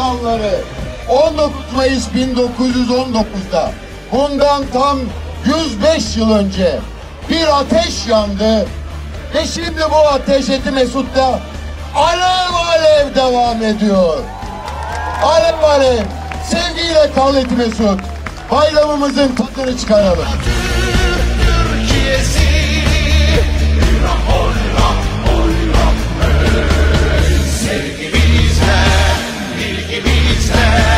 dağları 19 Mayıs 1919'da bundan tam 105 yıl önce bir ateş yandı ve şimdi bu ateş Eti Mesut'ta alev alev devam ediyor. Alev alev sevgiyle kal Eti Mesut. Bayramımızın tadını çıkaralım. Türkiye'si He leads them.